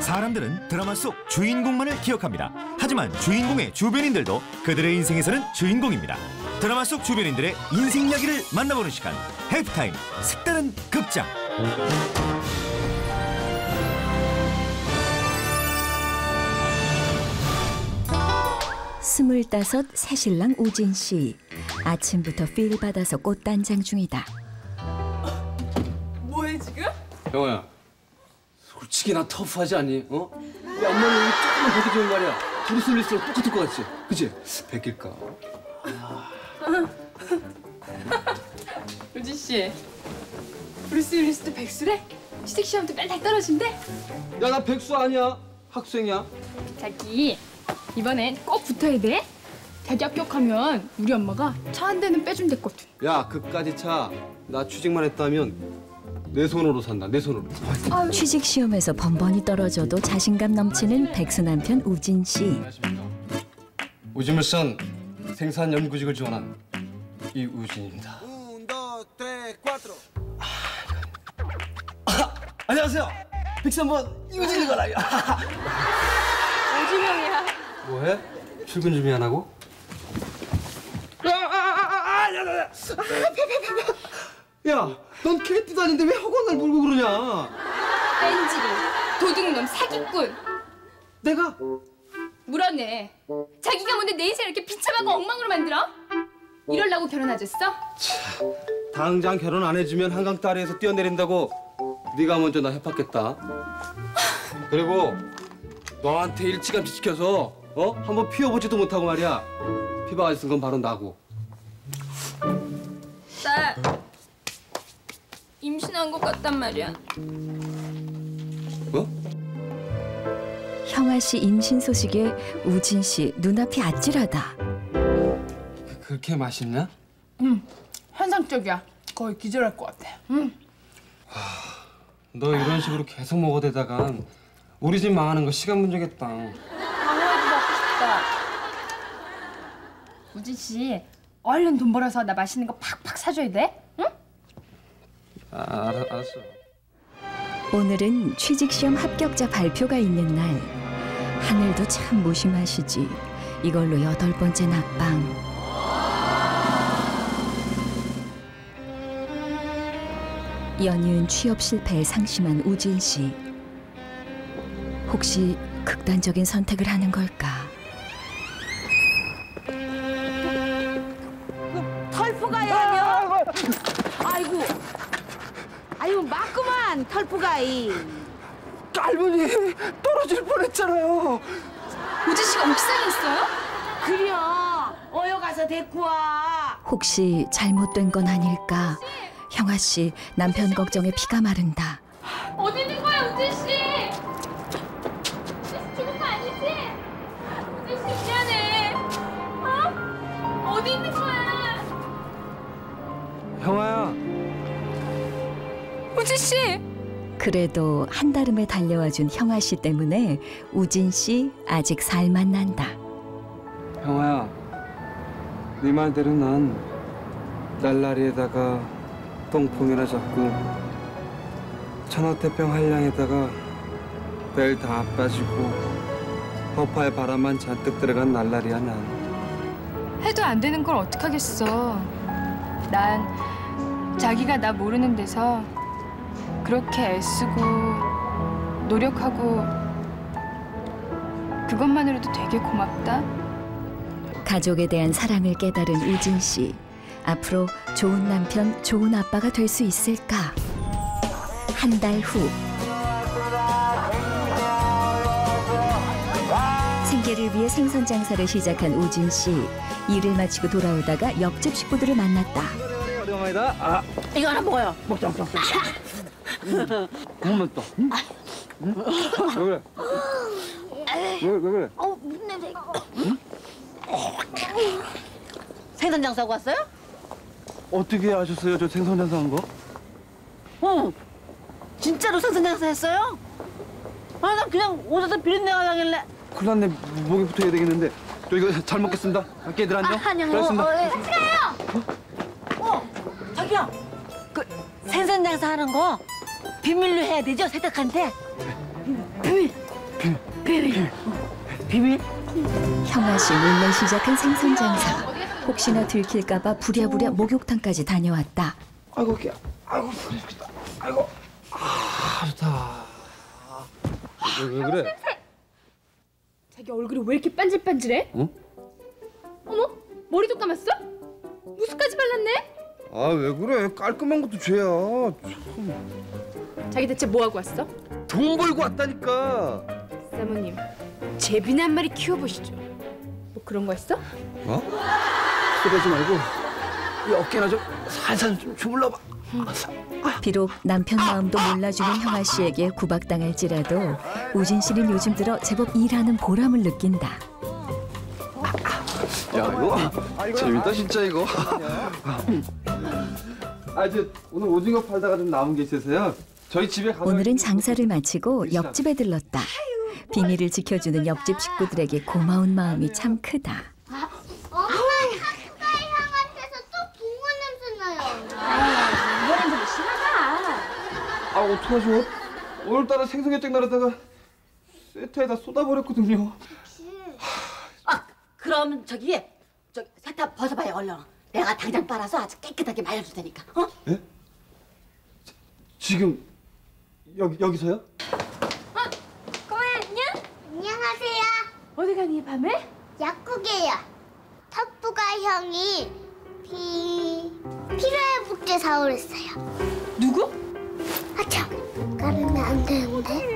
사람들은 드라마 속 주인공만을 기억합니다. 하지만 주인공의 주변인들도 그들의 인생에서는 주인공입니다. 드라마 속 주변인들의 인생 이야기를 만나보는 시간. 해피타임 색다른 극장. 스물다섯 새신랑 우진 씨. 아침부터 필 받아서 꽃단장 중이다. 뭐해 지금? 영호야, 솔직히 나 터프하지 않니? 어? 내 앞머리 여기 조금만 벗겨주면 말이야. 브루스 윌리스랑 똑같을 것 같지? 그치? 벗길까? 우진 씨, 브루스 윌리스도 백수래? 취직 시험도 빨리 떨어진대? 야, 나 백수 아니야. 학생이야. 자기 이번엔 꼭 붙어야 돼. 자기 합격하면 우리 엄마가 차 한 대는 빼준댔거든. 야, 그까짓 차. 나 취직만 했다면 내 손으로 산다. 내 손으로. 취직 시험에서 번번이 떨어져도 자신감 넘치는 백수 남편 우진 씨. 안녕하십니까. 우지물산 생산 연구직을 지원한 이우진입니다. 안녕하세요. 백삼번 이우진이거라요. 오지명이야. 뭐해? 출근 준비 안 하고? 야, 넌 개띠도 아닌데 왜 허건 날 물고 그러냐? 뺀질이, 도둑놈, 사기꾼. 내가 물었네. 자기가 뭔데 내 인생 이렇게 비참하고 엉망으로 만들어? 이럴라고 결혼하셨어? 당장 결혼 안 해주면 한강 다리에서 뛰어내린다고 네가 먼저 나 협박했다. 그리고 너한테 일찌감치 시켜서 어 한번 피워보지도 못하고 말이야. 피바가 쓴건 바로 나고. 나 임신한 것 같단 말이야. 뭐? 형아 씨 임신 소식에 우진 씨 눈앞이 아찔하다. 그- 그렇게 맛있냐? 환상적이야. 거의 기절할 것 같아. 응. 너 이런 식으로 계속 먹어대다간 우리 집 망하는 거 시간 문제겠다. 강호도 먹고 싶다. 우진 씨, 얼른 돈 벌어서 나 맛있는 거 팍팍 사줘야 돼. 응? 아, 알아, 알았어. 오늘은 취직 시험 합격자 발표가 있는 날. 하늘도 참 무심하시지. 이걸로 여덟 번째 낙방. 연이은 취업 실패에 상심한 우진 씨. 혹시 극단적인 선택을 하는 걸까? 아이고 맞구만 털프가이. 할머니 떨어질 뻔했잖아요. 우진 씨가 옥상에 있어요? 그려. 어여 가서 데리고 와. 혹시 잘못된 건 아닐까? 형아 씨 남편 걱정에 피가 마른다. 어디 있는 거야, 우진 씨? 우진 씨 죽은 거 아니지? 우진 씨 미안해. 어? 어디 있는 거야? 형아야. 우진 씨. 그래도 한달음에 달려와준 형아 씨 때문에 우진 씨 아직 살만 난다. 형아야. 네 말대로 난 날라리에다가 똥통이나 잡고 천하태평 한량에다가 벨 다 빠지고 허파에 바람만 잔뜩 들어간 날라리야 난. 해도 안 되는 걸 어떡하겠어. 난 자기가 나 모르는 데서 그렇게 애쓰고 노력하고 그것만으로도 되게 고맙다. 가족에 대한 사랑을 깨달은 우진 씨. 앞으로 좋은 남편, 좋은 아빠가 될 수 있을까? 한 달 후. 생계를 위해 생선 장사를 시작한 우진 씨. 일을 마치고 돌아오다가 옆집 식구들을 만났다. 오랜만이다. 아, 이거 하나 먹어요. 먹자, 먹자, 먹자. 고맙다. 응? 응? 왜 그래? 왜, 왜 그래? 어 무슨 냄새? 생선 장사하고 왔어요? 어떻게 아셨어요? 저 생선 장사한 거? 어. 진짜로 생선 장사했어요? 아 나 그냥 옷에서 비린내가 나길래. 큰일 났네. 목에 붙어야 되겠는데. 저 이거 잘 먹겠습니다. 깨들 안녕. 아, 안녕. 고맙습니다. 어, 예. 같이 가요. 어, 저기요. 그 생선 장사 하는 거 비밀로 해야 되죠, 세탁한테? 비밀. 형아 씨 몰래 시작한 생선 장사. 혹시나 들킬까봐 부랴부랴 목욕탕까지 다녀왔다. 아이고 개 아이고 부르겠다 아이고 아 좋다 왜, 왜 그래? 자기 얼굴이 왜 이렇게 반질반질해? 어? 어머 머리도 감았어? 무스까지 발랐네? 아 왜 그래 깔끔한 것도 죄야 자기 대체 뭐 하고 왔어? 돈 벌고 왔다니까 사모님 제비나 한 마리 키워보시죠. 뭐 그런 거 했어? 어? 쏘대지 말고 이 어깨나 좀 살살 좀 주물러봐 비록 남편 마음도 몰라주는 형아 씨에게 구박당할지라도 우진 씨는 요즘 들어 제법 일하는 보람을 느낀다. 야 이거 재밌다 진짜 이거 아저 오늘 오징어 팔다가 좀 남은 게 있어서요 저희 집에 가서 오늘은 장사를 마치고 옆집에 들렀다. 비밀을 지켜주는 옆집 식구들에게 고마운 마음이 참 크다. 엄마 가까이 형한테서 또 붕어 냄새 나요. 아 어떡하죠 오늘따라 생선회장 나르다가 세타에다 쏟아버렸거든요 아, 그럼 저기 저기 세탁 벗어봐요 얼른. 내가 당장 빨아서 아주 깨끗하게 말려줄 테니까. 어? 지금 여기 여기서요? 안녕하세요. 어디 가니 밤에? 약국이에요. 턱부가 형이 피 피로회복제 사오랬어요. 누구? 아참 까르면 안 되는데.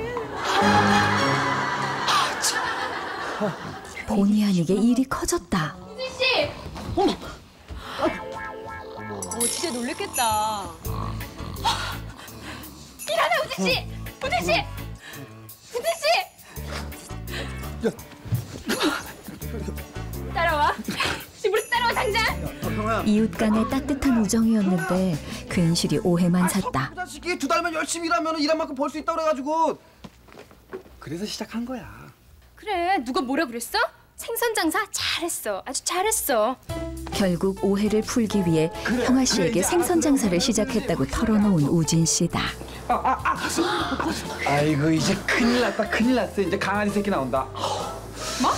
본의 아니게 일이 커졌다. 우진 씨. 어, 진짜 놀랬겠다. 일하네 우진 씨. 우진 씨. 우진 씨. 따라와. 집으로 따라와 당장. 이웃 간의 따뜻한 우정이었는데 괜시리 오해만 샀다. 그 자식이 두 달만 열심히 일하면 일한 만큼 벌 수 있다 그래가지고 그래서 시작한 거야 그래 누가 뭐라 그랬어? 생선 장사 잘했어. 아주 잘했어. 결국 오해를 풀기 위해 형아 씨에게 생선 장사를 시작했다고 털어놓은 우진 씨다. 아이고 이제 큰일 났다 큰일 났어 이제 강아지 새끼 나온다 뭐?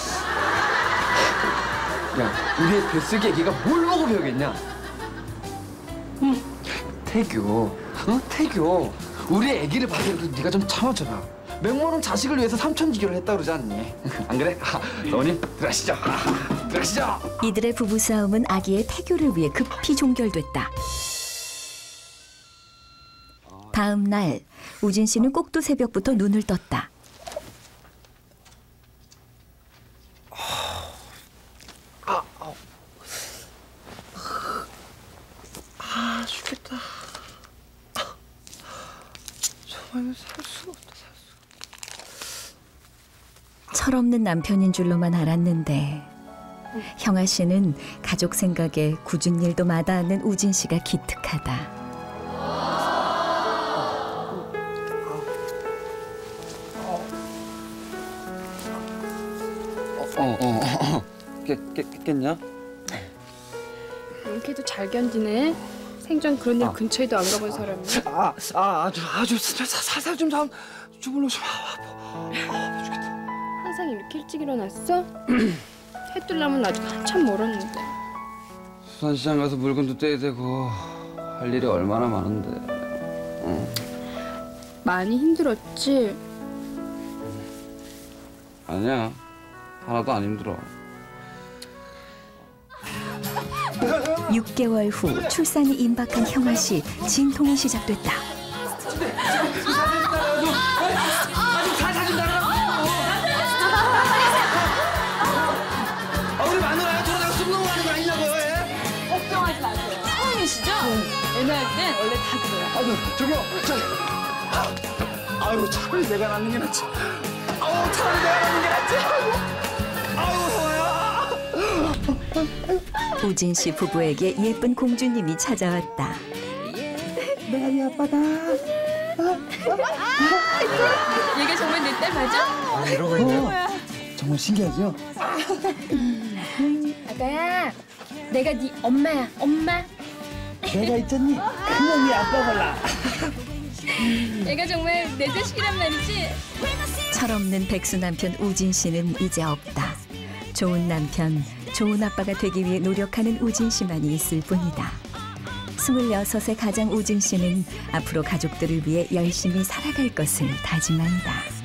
야 우리의 뱃속의 애기가 뭘 보고 배우겠냐 태교 어 태교 우리 애기를 봐서라도 네가 좀 참아줘라 맹모는 자식을 위해서 삼천지교를 했다 그러지 않니 안 그래? 아, 어머님 들어가시죠 아, 들어가시죠 이들의 부부 싸움은 아기의 태교를 위해 급히 종결됐다. 다음 날 우진 씨는 꼭두 새벽부터 눈을 떴다. 아 죽겠다 정말 살 수가 없다 철없는 남편인 줄로만 알았는데 형아 씨는 가족 생각에 굳은 일도 마다하는 우진 씨가 기특하다. 어 어어 어, 어. 깨, 깨, 깼냐? 용케도 잘 견디네. 생전 그런 일 근처에도 안 가본 사람이. 아, 아 아주 아주 살살 좀 잠, 주물러 좀 항상 이렇게 일찍 일어났어? 해 뜰려면 아직 한참 멀었는데. 수산시장 가서 물건도 떼야 되고 할 일이 얼마나 많은데 많이 힘들었지? 아니야 하나도 안 힘들어 6개월 후 출산이 임박한 형아 씨 진통이 시작됐다. 마세요. 처음이시죠? 애 낳을 땐 원래 다 그래요. 아유 저기요 저 아유 차라리 내가 낳는 게 낫지 아우 차라리 내가 낳는 게 낫지 아유 소야 우진 씨 부부에게 예쁜 공주님이 찾아왔다. 얘가 정말 내 딸 맞아? 정말 신기하죠? 아가야, 내가 네 엄마야, 엄마. 내가 있잖니. 그놈이 아빠 몰라. 얘가 정말 내 자식이란 말이지? 철없는 백수 남편 우진 씨는 이제 없다. 좋은 남편, 좋은 아빠가 되기 위해 노력하는 우진 씨만이 있을 뿐이다. 스물여섯의 가장 우진 씨는 앞으로 가족들을 위해 열심히 살아갈 것을 다짐한다.